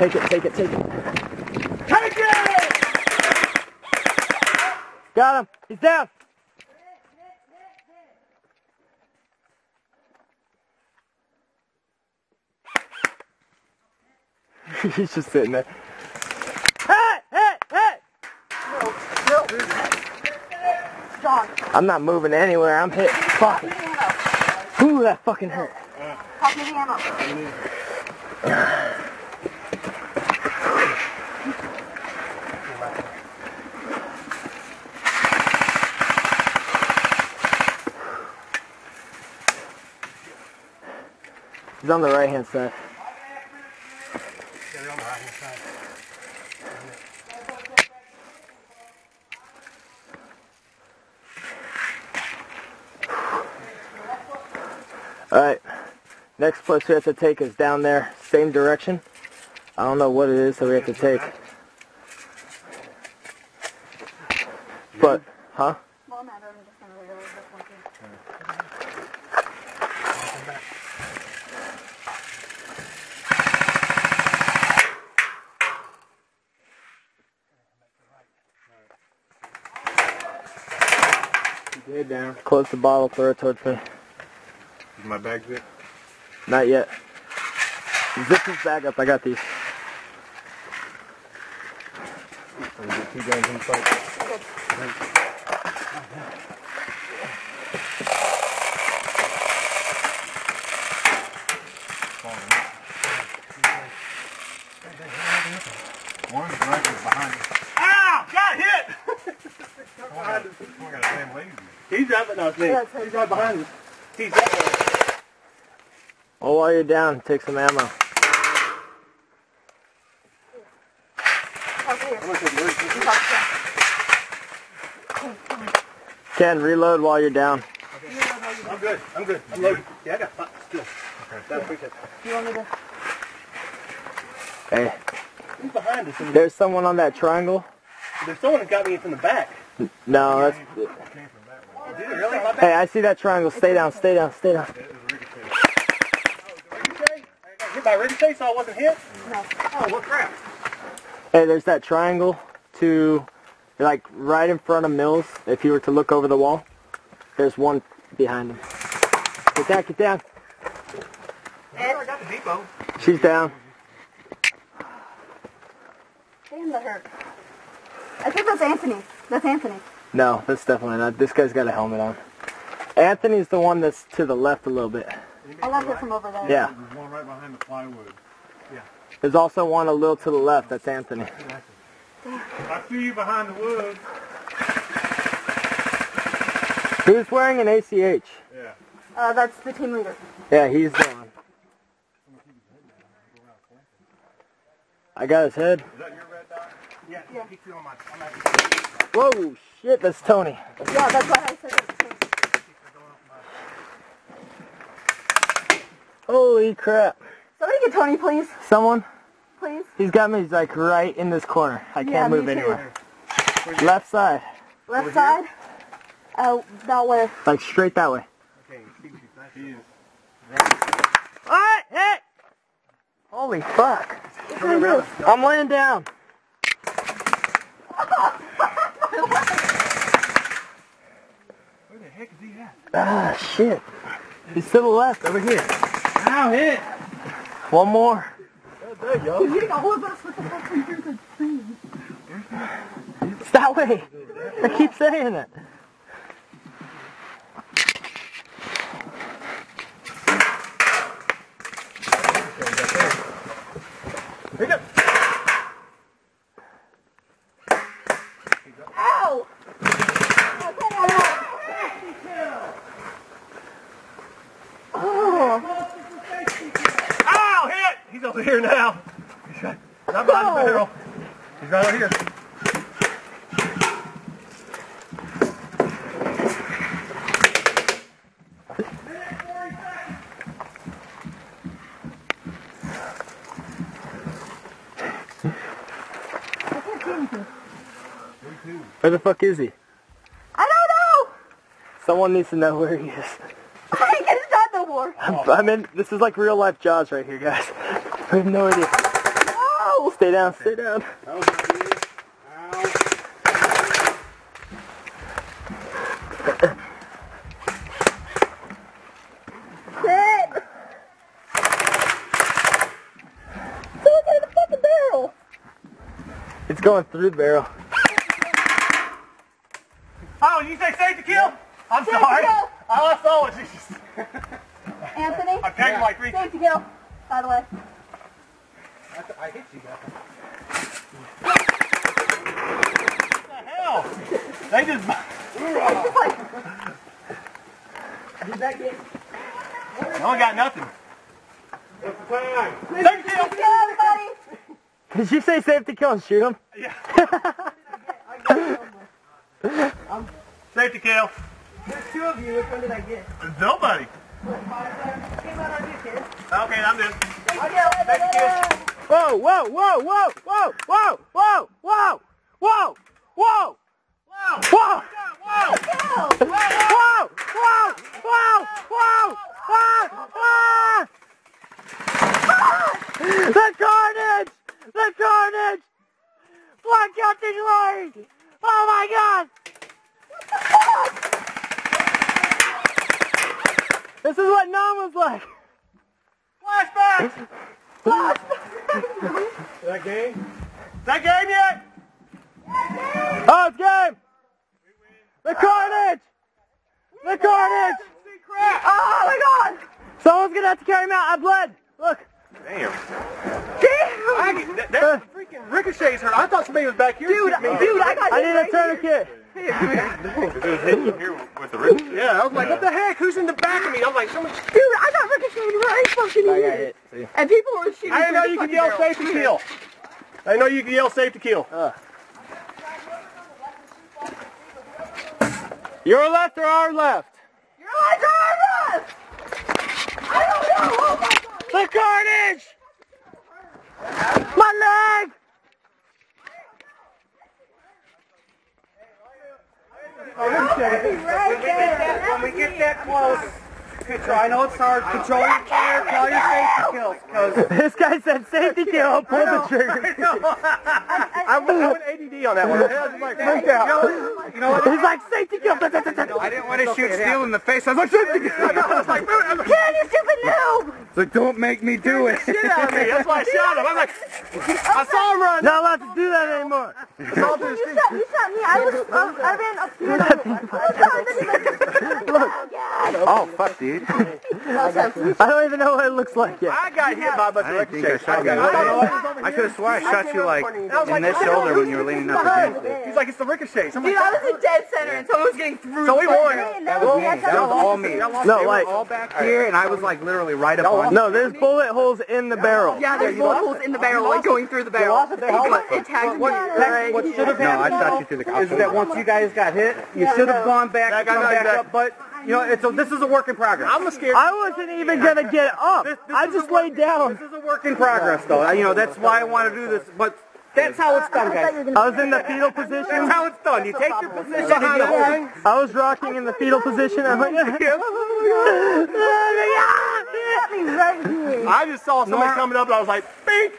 Take it, take it, take it. Take it! Got him. He's down. He's just sitting there. Hey, hey, hey! No. John, I'm not moving anywhere. I'm hit. Fuck. pass me the ammo. Ooh, that fucking hurt. Pass me the ammo. He's on the right hand side. Yeah, they're on the right hand side. Alright. Next place we have to take is down there. Same direction. I don't know what it is that we have to take. But, huh? Well, no, I'm just gonna reload this one too. Keep your head down. Close the bottle, throw it towards me. Is my bag zip? Not yet. Zip this bag up. I got these. Or is it two guns in fight? One rifle's behind you. Ow! Got hit! behind us. Someone got a damn lazy. He's right, but no, it's me. Yeah. He's right behind us. He's that way. Well, while you're down, take some ammo. Over here. I'm gonna take yours. You talk to him. Ken, reload while you're down. I'm good. I'm good. I'm loaded. Yeah, I got five. Still. That's pretty good. You want me to? Hey, Who's behind us. There's someone on that triangle. there's someone that got me from the back. No, that's. Hey, I see that triangle. Stay down, stay down, stay down. Ricochet? I got hit by ricochet, so I wasn't hit? No. Oh, what crap? Hey, there's that triangle to, like, right in front of Mills. If you were to look over the wall, there's one behind him. Get down, get down. I got the depot. She's down. Damn, that hurt. I think that's Anthony. That's Anthony. No, that's definitely not. This guy's got a helmet on. Anthony's the one that's to the left a little bit. I got it from over there. Yeah. There's one right behind the plywood. There's also one a little to the left. That's Anthony. I see you behind the wood. Who's wearing an ACH? Yeah. Uh, that's the team leader. Yeah, he's the one. I got his head. Is that your red dot? Yeah, Yeah. keep it on my, on my Whoa, shit, that's Tony. Yeah, that's why I said it. Holy crap. Somebody get Tony, please. Someone? Please. He's got me he's like right in this corner. I can't Yeah, move anywhere. Left side. Left side. Uh, that way. Like straight that way. Okay, he is. Alright, hey! Holy fuck. I'm laying down. Where the heck is he at? Ah, shit. He's to the left, over here. Ow, hit! One more. There you go. You all of us with the fucking here's a thing. It's that way. I keep saying it. Here you go. Ow! Oh, Ow, hit! He's over here now. He's right, not behind the barrel. He's right over here. Where the fuck is he? I don't know! Someone needs to know where he is. I ain't getting shot no more. I'm, I'm in. This is like real life Jaws right here, guys. I have no idea. Oh, stay down, stay down. Oh, It's the fucking barrel. It's going through the barrel. Oh, you say safety kill? Yeah. I'm safe sorry. All I all of just. Anthony. I pegged taken yeah. like three. Safe to kill, by the way. I, I hit you guys. What the hell? They just. No one got nothing. What's the time? Safety kill. Safety kill, everybody! Did you say safety kill and shoot him? Yeah. Safety kill. There's two of you. Which one did I get? Nobody. Came out on you, kid. Okay, I'm this. Safety kill! Safety kill. Whoa, whoa, whoa, whoa, whoa, whoa, whoa, whoa, whoa, whoa, Wow. whoa, Wow. Kill! whoa, whoa, whoa, whoa, ah, ah. The carnage! The carnage! Black Captain Glory! Oh my god! This is what Nam was like. That game? Is that game yet? Oh, it's game! The carnage! The carnage! Oh my god! Someone's gonna have to carry him out. I bled. Look. Damn. I get, that, that uh, freaking ricochet's hurt. I thought somebody was back here. Dude, shooting me. dude, I got I hit need a tourniquet. It was hitting here with the ricochet. Yeah, I was like, what the heck? Who's in the back of me? I'm like, someone. Dude, I got ricocheted right fucking here. And people were shooting I didn't know you the could yell fucking safety kill. I know you can yell safety kill. Uh. Your left or our left? You're like, "Ah, yes!" I don't know! Oh my god! The carnage! My leg! Right there! When we get that close, control. I know it's hard. Control your fire. Call your safety kills. Because This guy said safety kill. Pull the trigger. I went, I went ADD on that one. Like, freaked out. you know what? He's like safety kill. I didn't want to shoot Steel in the face. I was like, safety kill. I was like, "Dude, I'm Ken, you stupid noob! It's like, don't make me do it. shit out of me. That's why I shot him. I'm like, I saw him run. Not allowed to do that anymore. You shot, you shot me. I was, uh, I ran up here. Oh god, then he's like, oh. Oh, fuck, dude. I don't even know what it looks like yet. I got hit by a bunch of I didn't think I ricochets. shot you. I could have sworn I shot you like in this shoulder when you were leaning up against it. He's like, it's the ricochets. I'm Dude, like, I was in dead center and someone was getting through. So we won. That was me. That was all me. No, like- all back here, and I was like literally right up on. No, there's bullet holes in the barrel. Yeah, there's bullet holes in the barrel, like going through the barrel. It, it tagged me. What should have happened? No, I shot you through the Is that once you guys got hit, you should have gone back and Back, I come know, back up, but you know, it's a, this is a work in progress. I'm scared. I wasn't even gonna get up. I just laid down. This is a work in progress, though. You know, that's why I want to do this, but that's how it's done, guys. I was in the fetal position. That's how it's done. You take your position and you hold. I was rocking in the fetal position. I'm like, Got me right here. I just saw somebody coming up and I was like, bink.